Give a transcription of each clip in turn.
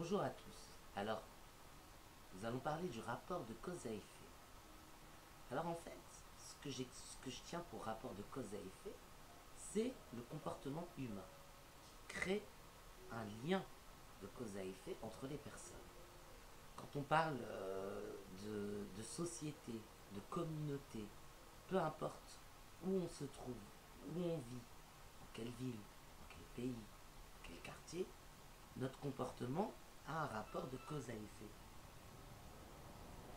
Bonjour à tous. Alors, nous allons parler du rapport de cause à effet. Alors en fait, ce que, je tiens pour rapport de cause à effet, c'est le comportement humain qui crée un lien de cause à effet entre les personnes. Quand on parle euh, de, de société, de communauté, peu importe où on se trouve, où on vit, dans quelle ville, dans quel pays, dans quel quartier, notre comportement a un rapport de cause à effet.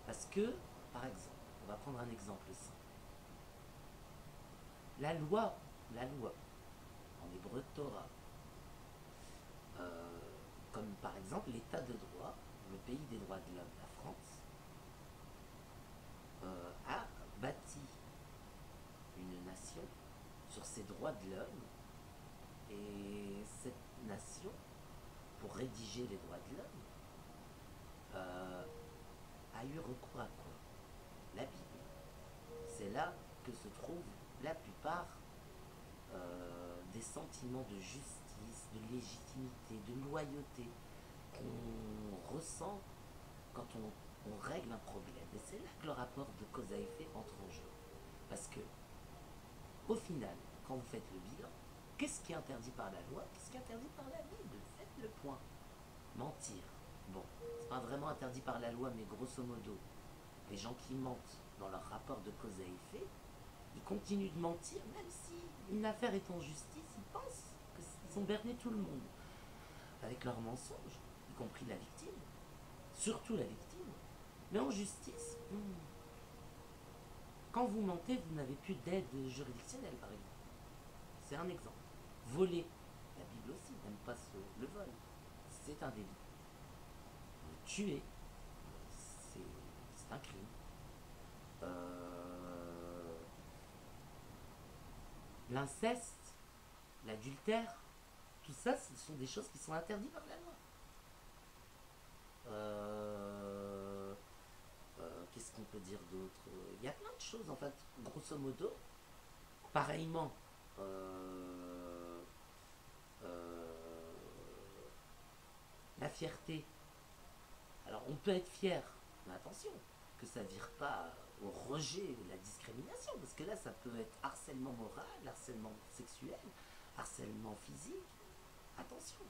Parce que, par exemple, on va prendre un exemple simple. La loi, la loi, en hébreu Torah, euh, comme par exemple l'état de droit, le pays des droits de l'homme, la France, euh, a bâti une nation sur ses droits de l'homme. Et cette nation, pour rédiger les droits de l'homme, euh, a eu recours à quoi? La Bible. C'est là que se trouvent la plupart euh, des sentiments de justice, de légitimité, de loyauté qu'on ressent quand on, on, règle un problème. Et c'est là que le rapport de cause à effet entre en jeu. Parce que, au final, quand vous faites le bilan, qu'est-ce qui est interdit par la loi? Qu'est-ce qui est interdit par la Bible? Le point. Mentir. Bon, c'est pas vraiment interdit par la loi, mais grosso modo, les gens qui mentent dans leur rapport de cause à effet, ils continuent de mentir, même si une affaire est en justice, ils pensent qu'ils ont berné tout le monde avec leurs mensonges, y compris la victime, surtout la victime. Mais en justice, hmm, quand vous mentez, vous n'avez plus d'aide juridictionnelle, par exemple. C'est un exemple. Voler, la Bible aussi n'aime pas ce, le vol. C'est un délit. Tuer, c'est un crime. Euh, L'inceste, l'adultère, tout ça, ce sont des choses qui sont interdites par la loi. Euh, euh, Qu'est-ce qu'on peut dire d'autre? Il y a plein de choses, en fait, grosso modo. Pareillement, Alors, on peut être fier, mais attention, que ça ne vire pas au rejet, la discrimination, parce que là, ça peut être harcèlement moral, harcèlement sexuel, harcèlement physique. Attention,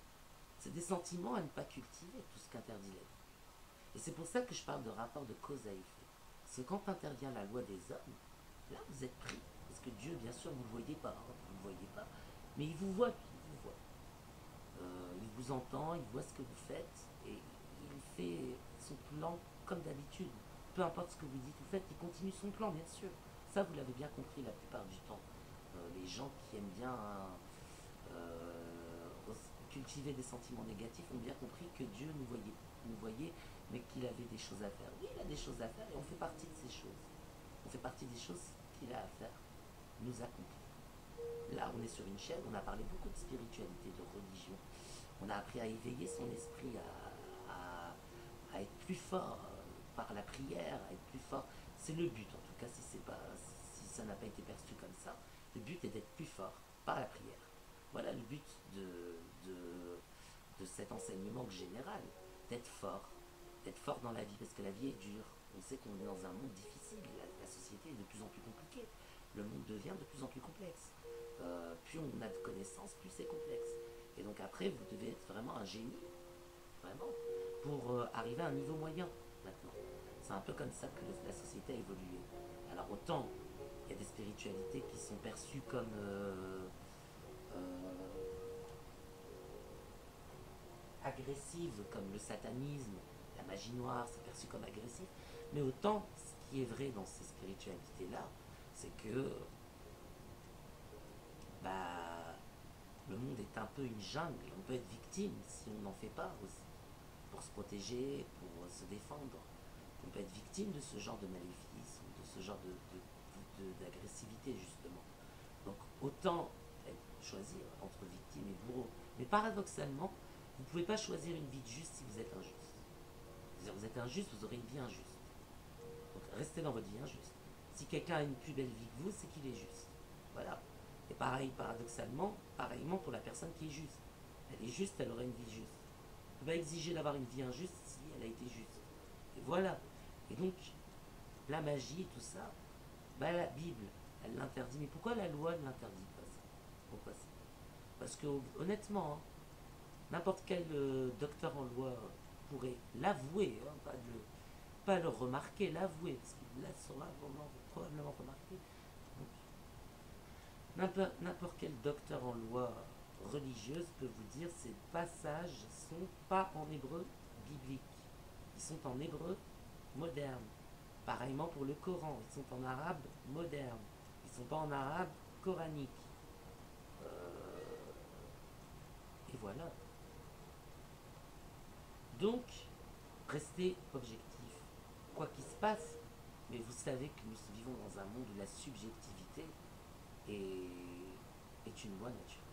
c'est des sentiments à ne pas cultiver, tout ce qu'interdit la vie. Et c'est pour ça que je parle de rapport de cause à effet. Parce que quand intervient la loi des hommes, là, vous êtes pris. Parce que Dieu, bien sûr, vous ne le voyez pas, hein, vous ne le voyez pas, mais il vous voit, il vous voit. Euh, entend, il voit ce que vous faites, et il fait son plan comme d'habitude peu importe ce que vous dites ou faites, il continue son plan, bien sûr. Ça, vous l'avez bien compris la plupart du temps. Euh, les gens qui aiment bien euh, cultiver des sentiments négatifs ont bien compris que Dieu nous voyait, nous voyait mais qu'il avait des choses à faire. Oui, il a des choses à faire et on fait partie de ces choses. On fait partie des choses qu'il a à faire, nous accomplir. Là, on est sur une chaîne, on a parlé beaucoup de spiritualité, de religion. On a appris à éveiller son esprit, à, être plus fort par la prière, à être plus fort. C'est le but, en tout cas, si, ça n'a pas été perçu comme ça. Le but est d'être plus fort par la prière. Voilà le but de, cet enseignement général, d'être fort, d'être fort dans la vie, parce que la vie est dure. On sait qu'on est dans un monde difficile, la, la, société est de plus en plus compliquée, le monde devient de plus en plus complexe. Euh, plus on a de connaissances, plus c'est complexe. Et donc après, vous devez être vraiment un génie, vraiment, pour euh, arriver à un niveau moyen maintenant. C'est un peu comme ça que la société a évolué. Alors autant il y a des spiritualités qui sont perçues comme euh, euh, agressives, comme le satanisme, la magie noire, c'est perçu comme agressif. Mais autant, ce qui est vrai dans ces spiritualités-là, c'est que bah, le monde est un peu une jungle. On peut être victime si on n'en fait pas aussi pour se protéger, pour se défendre. On peut être victime de ce genre de maléfice, de ce genre d'agressivité, justement. Donc, autant choisir entre victime et bourreau. Mais paradoxalement, vous ne pouvez pas choisir une vie juste si vous êtes injuste. Vous êtes injuste, vous aurez une vie injuste. Donc, restez dans votre vie injuste. Si quelqu'un a une plus belle vie que vous, c'est qu'il est juste. Voilà. Et pareil, paradoxalement, pareillement pour la personne qui est juste. Elle est juste, elle aura une vie juste. peut pas exiger d'avoir une vie injuste si elle a été juste. Et voilà. Et donc, la magie, tout ça, bah, la Bible, elle l'interdit. Mais pourquoi la loi ne l'interdit pas ça? Pourquoi ça? Parce que honnêtement, hein, n'importe quel euh, docteur en loi pourrait l'avouer, hein, pas, le, remarquer, l'avouer, parce qu'il l'a probablement remarqué. N'importe quel docteur en loi religieuse peut vous dire ces passages sont pas en hébreu biblique, ils sont en hébreu moderne. Pareillement pour le Coran, ils sont en arabe moderne, ils ne sont pas en arabe coranique. Euh, et voilà. Donc, restez objectif, quoi qu'il se passe, mais vous savez que nous vivons dans un monde où la subjectivité est, est une loi naturelle.